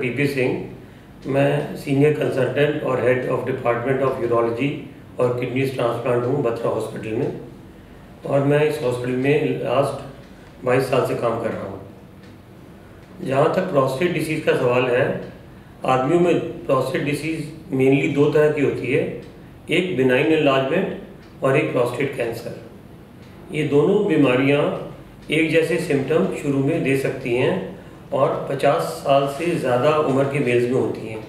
PP Singh मैं senior consultant और head of department of urology और किडनीज ट्रांसप्लांट हूँ बथरा हॉस्पिटल में। और मैं इस हॉस्पिटल में लास्ट बाईस साल से काम कर रहा हूँ। जहाँ तक प्रोस्टेट डिसीज़ का सवाल है, आदमियों में प्रोस्टेट डिसीज़ मेनली दो तरह की होती है, एक बिनाइन इलाजमेंट और एक प्रोस्टेट कैंसर ये दोनों बीमारियाँ एक जैसे सिम्टम शुरू में दे सकती हैं और 50 साल से ज़्यादा उम्र के मेल्स में होती हैं।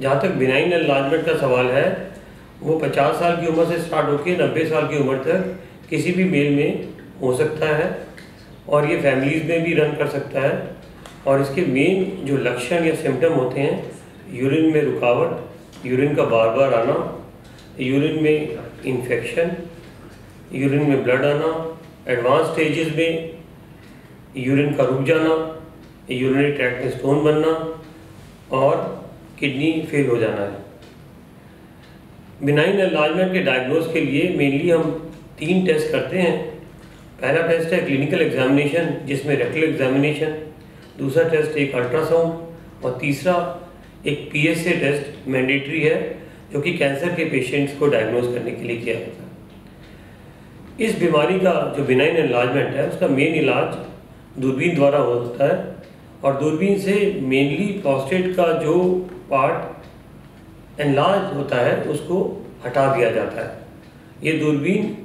जहाँ तक बिनाइन एनलार्जमेंट का सवाल है, वो 50 साल की उम्र से स्टार्ट होकर 90 साल की उम्र तक किसी भी मेल में हो सकता है और ये फैमिलीज़ में भी रन कर सकता है और इसके मेन जो लक्षण या सिम्टम होते हैं यूरिन में रुकावट यूरिन का बार बार आना यूरिन में इन्फेक्शन यूरिन में ब्लड आना एडवांस स्टेजेस में यूरिन का रुक जाना यूरिनरी ट्रैक्ट में स्टोन बनना और किडनी फेल हो जाना है। बिनाइन एनलार्जमेंट के डायग्नोज के लिए मेनली हम तीन टेस्ट करते हैं। पहला टेस्ट है क्लिनिकल एग्जामिनेशन जिसमें रेक्टल एग्जामिनेशन दूसरा टेस्ट एक अल्ट्रासाउंड और तीसरा एक पीएसए टेस्ट मैंडेटरी है, जो कि कैंसर के पेशेंट्स को डायग्नोज करने के लिए किया जाता है। इस बीमारी का जो बिनाइन एनलार्जमेंट है, उसका मेन इलाज दूरबीन द्वारा होता है और दूरबीन से मेनली प्रोस्टेट का जो पार्ट एनलार्ज होता है, उसको हटा दिया जाता है। ये दूरबीन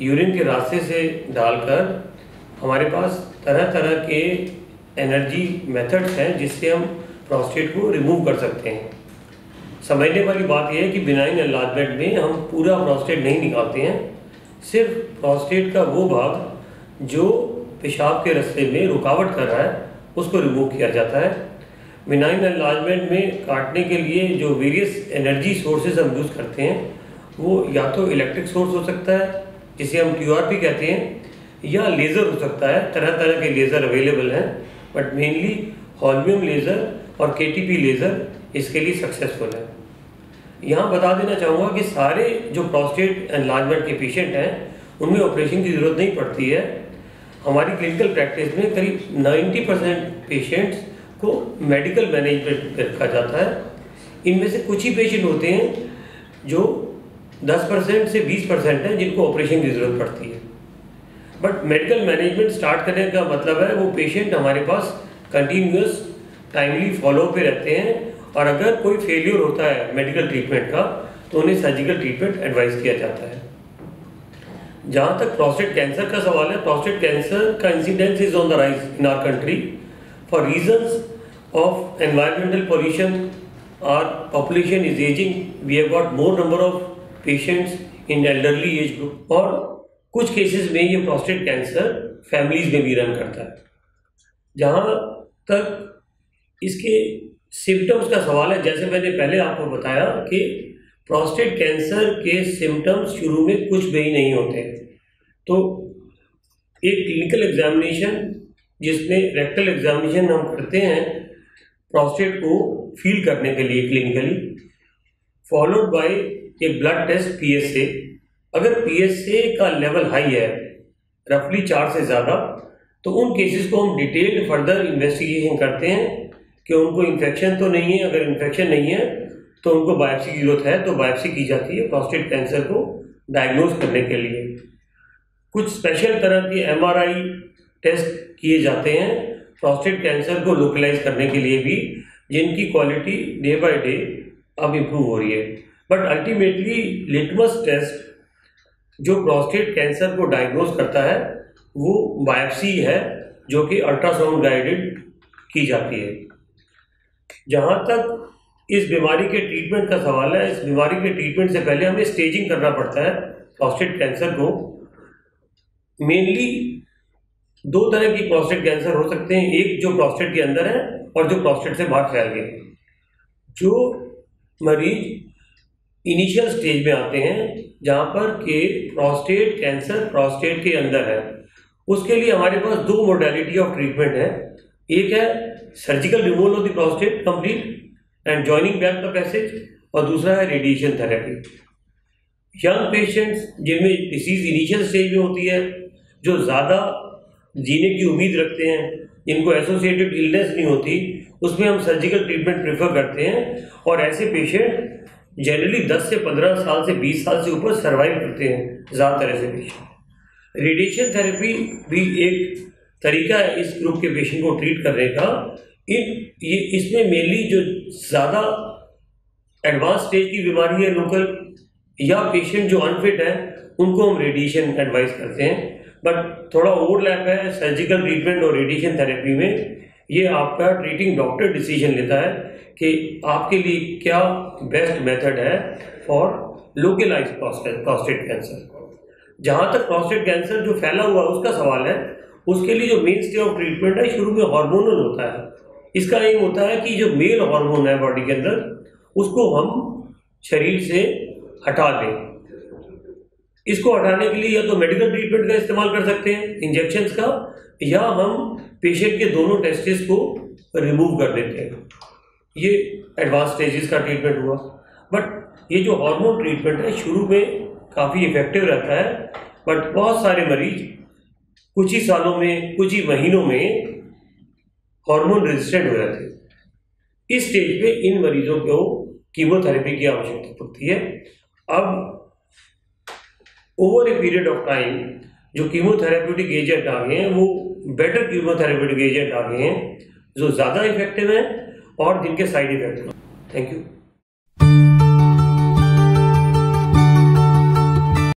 यूरिन के रास्ते से डालकर हमारे पास तरह तरह के एनर्जी मेथड्स हैं, जिससे हम प्रोस्टेट को रिमूव कर सकते हैं। समझने वाली बात यह है कि बिनाइन एनलार्जमेंट में हम पूरा प्रोस्टेट नहीं निकालते हैं। सिर्फ़ प्रोस्टेट का वो भाग जो पेशाब के रस्ते में रुकावट कर रहा है उसको रिमूव किया जाता है। बिनाइन एनलार्जमेंट में काटने के लिए जो वेरियस एनर्जी सोर्सेज हम यूज़ करते हैं, वो या तो इलेक्ट्रिक सोर्स हो सकता है, जिसे हम ट्यू कहते हैं, या लेज़र हो सकता है तरह तरह के लेज़र अवेलेबल हैं बट मेनली हॉलमियम लेज़र और के लेज़र इसके लिए सक्सेसफुल है। यहाँ बता देना चाहूँगा कि सारे जो प्रोस्टेट एनलार्जमेंट के पेशेंट हैं, उनमें ऑपरेशन की ज़रूरत नहीं पड़ती है। हमारी क्लिनिकल प्रैक्टिस में करीब 90 परसेंट पेशेंट्स को मेडिकल मैनेजमेंट रखा जाता है। इनमें से कुछ ही पेशेंट होते हैं जो 10 परसेंट से 20 परसेंट हैं जिनको ऑपरेशन की ज़रूरत पड़ती है। बट मेडिकल मैनेजमेंट स्टार्ट करने का मतलब है वो पेशेंट हमारे पास कंटिन्यूस टाइमली फॉलो पे रहते हैं और अगर कोई फेलियर होता है मेडिकल ट्रीटमेंट का तो उन्हें सर्जिकल ट्रीटमेंट एडवाइस किया जाता है। जहाँ तक प्रोस्टेट कैंसर का सवाल है प्रोस्टेट कैंसर का incidence is on the rise in our country for reasons of environmental pollution our population is aging we have got more number of patients in elderly age group और कुछ cases में ये prostate cancer families में भी run करता है। जहाँ तक इसके सिम्टम्स का सवाल है, जैसे मैंने पहले आपको बताया कि प्रोस्टेट कैंसर के सिम्टम्स शुरू में कुछ भी नहीं होते। तो एक क्लिनिकल एग्जामिनेशन जिसमें रेक्टल एग्जामिनेशन हम करते हैं प्रोस्टेट को फील करने के लिए clinically followed by a blood test PSA अगर पीएसए का लेवल हाई है रफली चार से ज़्यादा तो उन केसेस को हम डिटेल्ड फर्दर इन्वेस्टिगेशन करते हैं कि उनको इन्फेक्शन तो नहीं है, अगर इन्फेक्शन नहीं है तो उनको बायोप्सी की ज़रूरत है तो बायोप्सी की जाती है प्रोस्टेट कैंसर को डायग्नोज करने के लिए। कुछ स्पेशल तरह के एमआरआई टेस्ट किए जाते हैं प्रोस्टेट कैंसर को लोकलाइज करने के लिए भी, जिनकी क्वालिटी डे बाय डे अब इम्प्रूव हो रही है। बट अल्टीमेटली लिटमस टेस्ट जो प्रोस्टेट कैंसर को डायग्नोज करता है, वो बायोप्सी है, जो कि अल्ट्रासाउंड गाइडेड की जाती है। जहाँ तक इस बीमारी के ट्रीटमेंट का सवाल है। इस बीमारी के ट्रीटमेंट से पहले हमें स्टेजिंग करना पड़ता है प्रोस्टेट कैंसर को। मेनली दो तरह की प्रोस्टेट कैंसर हो सकते हैं। एक जो प्रोस्टेट के अंदर है और जो प्रोस्टेट से बाहर फैल गए जो मरीज़ इनिशियल स्टेज में आते हैं, जहाँ पर के प्रोस्टेट कैंसर प्रोस्टेट के अंदर है, उसके लिए हमारे पास दो मोडेलिटी ऑफ़ ट्रीटमेंट है। एक है surgical removal of the prostate complete and joining back the passage और दूसरा है रेडिएशन थेरेपी यंग पेशेंट्स जिनमें डिसीज इनिशियल स्टेज में होती है, जो ज़्यादा जीने की उम्मीद रखते हैं, जिनको एसोसिएटेड इलनेस नहीं होती, उसमें हम सर्जिकल ट्रीटमेंट प्रेफर करते हैं और ऐसे पेशेंट जनरली 10 से 15 साल से 20 साल से ऊपर सर्वाइव करते हैं, ज़्यादातर ऐसे पेशेंट रेडिएशन थेरेपी भी एक तरीका है इस ग्रुप के पेशेंट को ट्रीट करने का इन ये, इसमें मेनली जो ज़्यादा एडवांस स्टेज की बीमारी है लोकल या पेशेंट जो अनफिट है, उनको हम रेडिएशन एडवाइस करते हैं। बट थोड़ा ओवरलैप है सर्जिकल ट्रीटमेंट और रेडिएशन थेरेपी में। ये आपका ट्रीटिंग डॉक्टर डिसीज़न लेता है कि आपके लिए क्या बेस्ट मेथड है फॉर लोकलाइज प्रोस्टेट कैंसर जहाँ तक प्रोस्टेट कैंसर जो फैला हुआ है, उसका सवाल है, उसके लिए जो मेन स्टे ऑफ़ ट्रीटमेंट है, शुरू में हार्मोनल होता है। इसका एम होता है कि जो मेल हार्मोन है बॉडी के अंदर, उसको हम शरीर से हटा दें। इसको हटाने के लिए या तो मेडिकल ट्रीटमेंट का इस्तेमाल कर सकते हैं इंजेक्शंस का, या हम पेशेंट के दोनों टेस्टिस को रिमूव कर देते हैं। ये एडवांस स्टेजेस का ट्रीटमेंट हुआ। बट ये जो हार्मोन ट्रीटमेंट है, शुरू में काफ़ी इफ़ेक्टिव रहता है बट बहुत सारे मरीज़ कुछ ही सालों में, कुछ ही महीनों में हार्मोन रेजिस्टेंट हो जाते हैं। इस स्टेज पे इन मरीजों को कीमोथेरेपी की आवश्यकता पड़ती है। अब over a period of time जो कीमोथेरेप्यूटिक एजेंट आ गए हैं, वो बेटर कीमोथेरेप्यूटिक एजेंट आ गए हैं, जो ज़्यादा इफ़ेक्टिव हैं और जिनके साइड इफ़ेक्ट थैंक यू